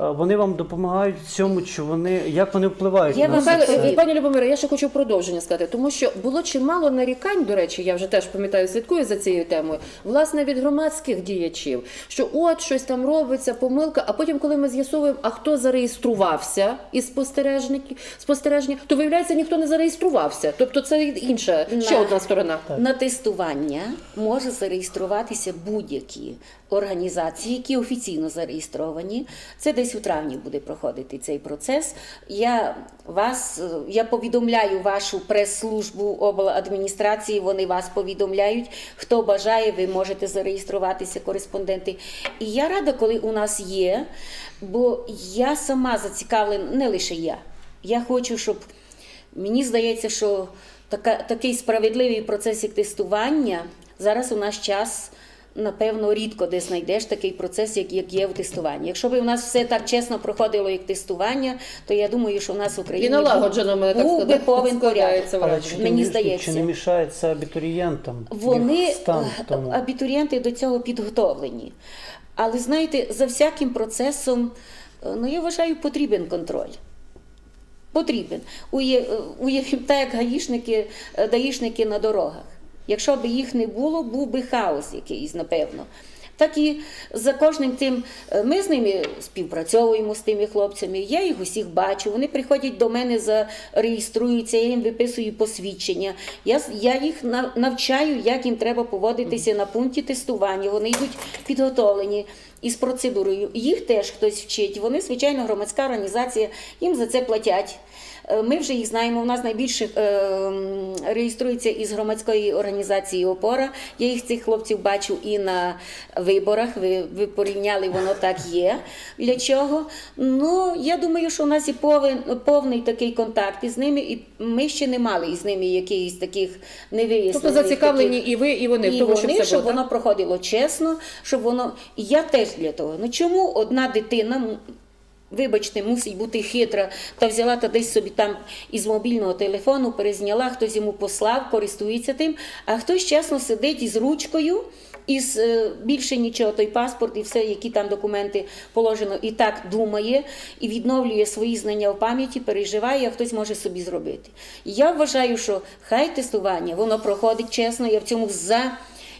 Е, Вони вам допомагають в цьому, чи вони як вони впливають Я на вам це? е, пані Любомире, я ще хочу продовження сказати, тому що було чимало нарікань, до речі, я вже теж пам'ятаю, слідкую за цією темою, власне, від громадських діячів, що от щось там робиться, помилка, а потім, коли ми з'ясовуємо, а хто зареєструвався із спостережників, спостереження, то виявляється, ніхто не зареєструвався. Тобто це інша, ще На- одна сторона. На тестування може зареєструватися будь-які організації, які офіційно зареєстровані. Це десь у травні буде проходити цей процес. Я вас я повідомляю вашу прес-службу обладміністрації. Вони вас повідомляють. Хто бажає, ви можете зареєструватися, кореспонденти. І я рада, коли у нас є, бо я сама зацікавлена, не лише я. Я хочу, щоб Мені здається, що така, такий справедливий процес як тестування зараз у наш час. Напевно, рідко де знайдеш такий процес, як, як є в тестуванні. Якщо б у нас все так чесно проходило, як тестування, то я думаю, що у нас в Україні І налагоджено мене так був би повен порядок. Мені здається. чи не мішає це абітурієнтам? Вони стан тому? абітурієнти до цього підготовлені. Але знаєте, за всяким процесом, е, ну я вважаю, потрібен контроль. Потрібен. Ує- е, Уявімо так, як гаїшники, е, даїшники на дорогах. Якщо б їх не було, був би хаос якийсь, напевно. Так і за кожним тим е, ми з ними співпрацьовуємо з тими хлопцями. Я їх усіх бачу. Вони приходять до мене, зареєструються, я їм виписую посвідчення. Я, я їх навчаю, як їм треба поводитися на пункті тестування. Вони йдуть підготовлені із процедурою. Їх теж хтось вчить. Вони, звичайно, громадська організація, їм за це платять. Е, Ми вже їх знаємо. У нас найбільше е, реєструється із громадської організації Опора. Я їх цих хлопців бачу і на виборах. Ви, ви порівняли, воно так є. Для чого? Ну я думаю, що у нас є повен, повний такий контакт із ними, і ми ще не мали із ними якихось таких невияснених. Тобто зацікавлені таких- і ви, і вони і тому, щоб вони, щоб так? воно проходило чесно, щоб воно. І я теж для того. Ну чому одна дитина Вибачте, мусить бути хитра, та взяла та десь собі там із мобільного телефону, перезняла, хтось йому послав, користується тим, а хтось чесно сидить із ручкою, із е, більше нічого, той паспорт і все, які там документи положено, і так думає, і відновлює свої знання в пам'яті, переживає, а хтось може собі зробити. Я вважаю, що хай тестування, воно проходить чесно, я в цьому за.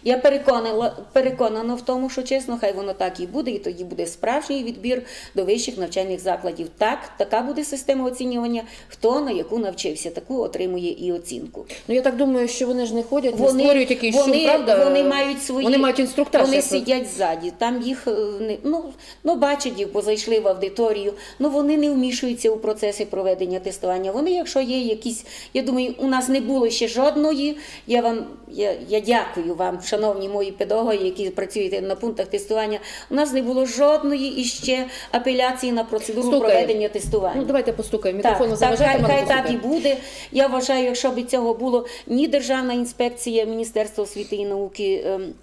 Я переконана, переконана в тому, що чесно, хай воно так і буде, і тоді буде справжній відбір до вищих навчальних закладів. Так, така буде система оцінювання. Хто на яку навчився, таку отримує і оцінку. Ну я так думаю, що вони ж не ходять, не створюють якийсь вони, шум, правда? Вони мають свої Вони мають інструктаж. Вони сидять ззаді. Там їх е, ну, ну бачать їх, бо зайшли в аудиторію. Ну вони не вмішуються у процеси проведення тестування. Вони, якщо є якісь, я думаю, у нас не було ще жодної. Я вам я, я дякую вам, шановні мої педагоги, які працюєте на пунктах тестування. У нас не було жодної іще апеляції на процедуру Стукає. проведення тестування. Ну давайте постукаємо. Мікрофону Так, так, хай, хай так і буде. Я вважаю, якщо б цього було ні Державна інспекція Міністерства освіти і науки. ем,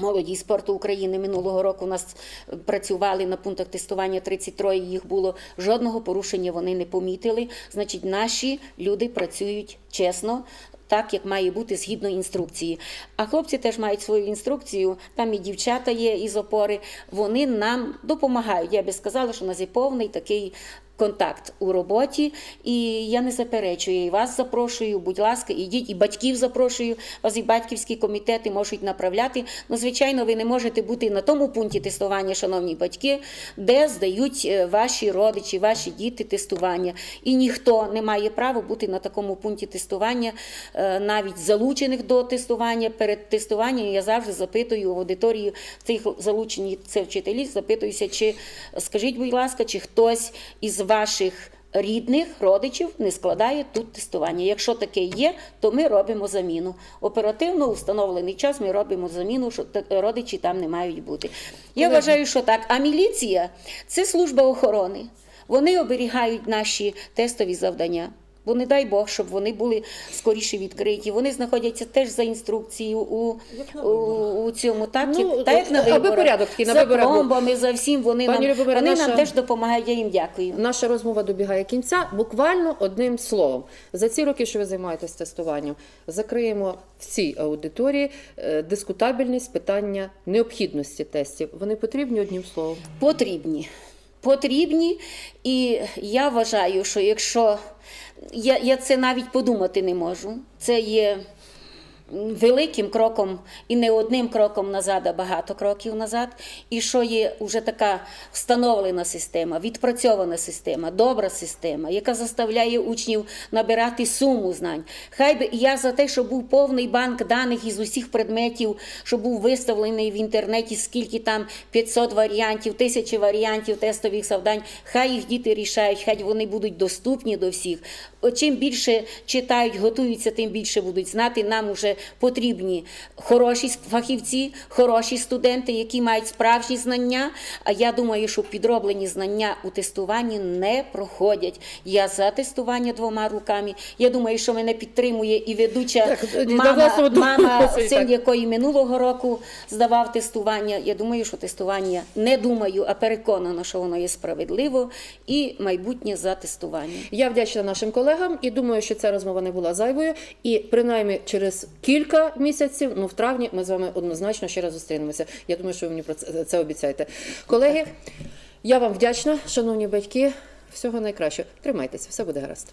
Молоді і спорту України минулого року у нас працювали на пунктах тестування 33, їх було жодного порушення вони не помітили. Значить, наші люди працюють чесно. Так, як має бути згідно інструкції. А хлопці теж мають свою інструкцію, там і дівчата є із опори, вони нам допомагають. Я би сказала, що у нас є повний такий контакт у роботі, і я не заперечую. І вас запрошую, будь ласка, ідіть, і батьків запрошую. Вас і батьківські комітети можуть направляти. Ну, звичайно, ви не можете бути на тому пункті тестування, шановні батьки, де здають е, ваші родичі, ваші діти тестування. І ніхто не має права бути на такому пункті тестування, е, навіть залучених до тестування. Перед тестуванням я завжди запитую в аудиторії цих залучені це вчителі, запитуюся, чи скажіть, будь ласка, чи хтось із ваших рідних родичів не складає тут тестування. Якщо таке є, то ми робимо заміну. Оперативно у встановлений час ми робимо заміну, що родичі там не мають бути. Я вважаю, що так. А міліція це служба охорони. Вони оберігають наші тестові завдання. Бо не дай Бог, щоб вони були скоріше відкриті. Вони знаходяться теж за інструкцією у, у, у цьому так, Ну, як- так як на аби виборах. порядок на за пломбами, за всім вони, Пані нам, Любомира, вони наша- нам теж допомагають. Я їм дякую. Наша розмова добігає кінця. Буквально одним словом. За ці роки, що ви займаєтесь тестуванням, закриємо в цій аудиторії е, дискутабельність питання необхідності тестів. Вони потрібні одним словом. Потрібні. Потрібні, і я вважаю, що якщо я, я це навіть подумати не можу, це є великим кроком і не одним кроком назад, а багато кроків назад. І що є вже така встановлена система, відпрацьована система, добра система, яка заставляє учнів набирати суму знань. Хай би я за те, щоб був повний банк даних із усіх предметів, щоб був виставлений в інтернеті, скільки там 500 варіантів, тисячі варіантів тестових завдань. Хай їх діти рішають, хай вони будуть доступні до всіх. Чим більше читають, готуються, тим більше будуть знати. Нам вже потрібні хороші фахівці, хороші студенти, які мають справжні знання. А я думаю, що підроблені знання у тестуванні не проходять. Я за тестування двома руками. Я думаю, що мене підтримує і ведуча Так, мама, мама (laughs) син якої минулого року здавав тестування. Я думаю, що тестування не думаю, а переконана, що воно є справедливо і майбутнє за тестування. Я вдячна нашим колегам і думаю, що ця розмова не була зайвою. І принаймні через кілька місяців, ну в травні, ми з вами однозначно ще раз зустрінемося. Я думаю, що ви мені про це, це обіцяєте. Колеги, я вам вдячна, шановні батьки. Всього найкращого. Тримайтеся, все буде гаразд.